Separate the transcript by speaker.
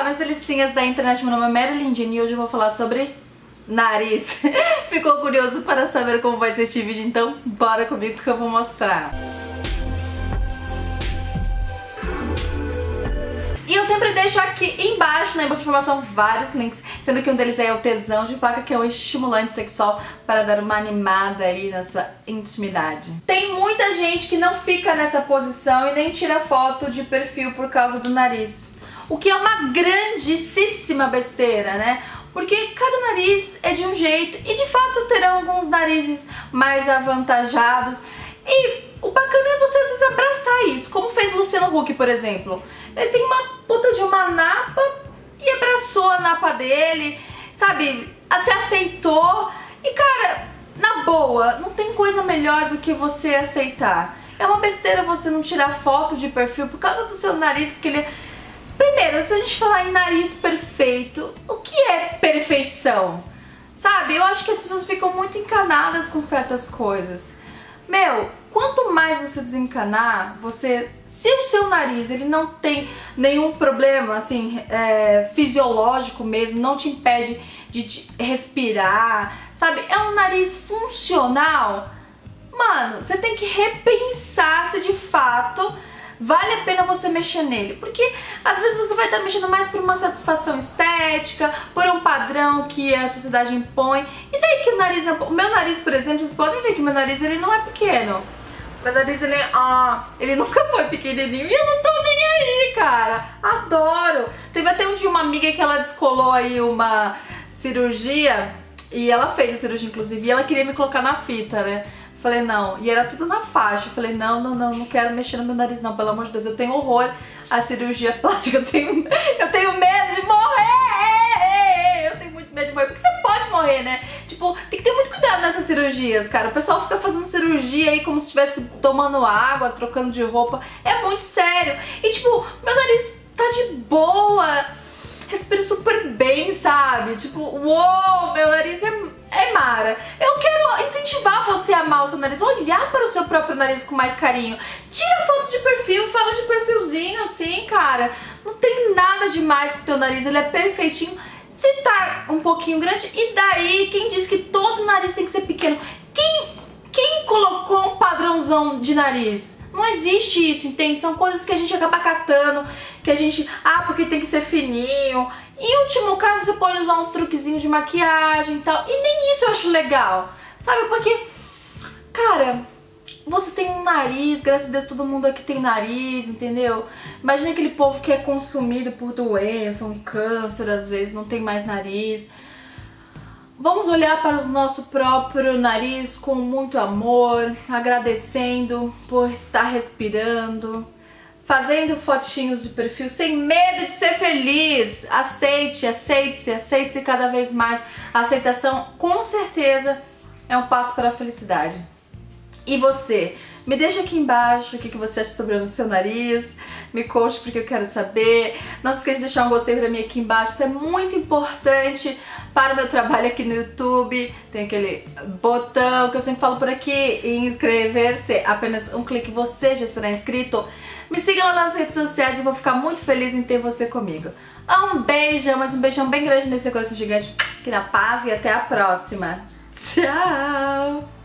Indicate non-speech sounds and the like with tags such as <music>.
Speaker 1: Olá, minhas delicinhas da internet, meu nome é Marilyn Jean e hoje eu vou falar sobre nariz. <laughs> Ficou curioso para saber como vai ser este vídeo? Então bora comigo que eu vou mostrar. E eu sempre deixo aqui embaixo na de informação vários links, sendo que um deles é o tesão de vaca, que é um estimulante sexual para dar uma animada aí na sua intimidade. Tem muita gente que não fica nessa posição e nem tira foto de perfil por causa do nariz. O que é uma grandíssima besteira, né? Porque cada nariz é de um jeito e de fato terão alguns narizes mais avantajados. E o bacana é você às vezes abraçar isso, como fez Luciano Huck, por exemplo. Ele tem uma puta de uma napa e abraçou a napa dele, sabe? Se aceitou. E cara, na boa, não tem coisa melhor do que você aceitar. É uma besteira você não tirar foto de perfil por causa do seu nariz, porque ele. Primeiro, se a gente falar em nariz perfeito, o que é perfeição? Sabe? Eu acho que as pessoas ficam muito encanadas com certas coisas. Meu, quanto mais você desencanar, você, se o seu nariz ele não tem nenhum problema assim é, fisiológico mesmo, não te impede de te respirar, sabe? É um nariz funcional. Mano, você tem que repensar se de fato vale a pena você mexer nele. Porque às vezes você vai estar mexendo mais por uma satisfação estética, por um padrão que a sociedade impõe. E daí que o nariz, o meu nariz, por exemplo, vocês podem ver que o meu nariz ele não é pequeno. Meu nariz ele, ah, ele nunca foi pequenininho e eu não tô nem aí, cara. Adoro. Teve até um dia uma amiga que ela descolou aí uma cirurgia e ela fez a cirurgia inclusive e ela queria me colocar na fita, né? Falei, não. E era tudo na faixa. Falei, não, não, não, não quero mexer no meu nariz, não, pelo amor de Deus. Eu tenho horror à cirurgia <laughs> plástica. Eu tenho, eu tenho medo de morrer. Eu tenho muito medo de morrer. Porque você pode morrer, né? Tipo, tem que ter muito cuidado nessas cirurgias, cara. O pessoal fica fazendo cirurgia aí como se estivesse tomando água, trocando de roupa. É muito sério. E, tipo, meu nariz tá de boa. Respiro super bem, sabe? Tipo, uou, meu nariz é, é mara. Eu quero incentivar você amar o seu nariz, olhar para o seu próprio nariz com mais carinho. Tira foto de perfil, fala de perfilzinho assim, cara. Não tem nada demais com o teu nariz, ele é perfeitinho. Se tá um pouquinho grande, e daí? Quem diz que todo nariz tem que ser pequeno? Quem, quem colocou um padrãozão de nariz? Não existe isso, entende? São coisas que a gente acaba catando, que a gente, ah, porque tem que ser fininho. Em último caso, você pode usar uns truquezinhos de maquiagem e tal. E nem isso eu acho legal, sabe? Porque, cara, você tem um nariz, graças a Deus todo mundo aqui tem nariz, entendeu? Imagina aquele povo que é consumido por doença, um câncer às vezes, não tem mais nariz. Vamos olhar para o nosso próprio nariz com muito amor, agradecendo por estar respirando, fazendo fotinhos de perfil sem medo de ser feliz. Aceite, aceite-se, aceite-se cada vez mais. A aceitação, com certeza, é um passo para a felicidade. E você? Me deixa aqui embaixo o que você acha sobre o seu nariz, me conte porque eu quero saber. Não se esqueça de deixar um gostei pra mim aqui embaixo, isso é muito importante para o meu trabalho aqui no YouTube. Tem aquele botão que eu sempre falo por aqui, inscrever-se, apenas um clique você já estará inscrito. Me siga lá nas redes sociais e vou ficar muito feliz em ter você comigo. Um beijão, mas um beijão bem grande nesse coração gigante aqui na paz e até a próxima. Tchau!